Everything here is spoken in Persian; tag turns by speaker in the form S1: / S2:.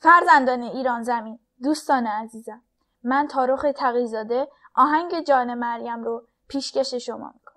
S1: فرزندان ایران زمین دوستان عزیزم من تاروخ تقیزاده آهنگ جان مریم رو پیشکش شما می‌کنم.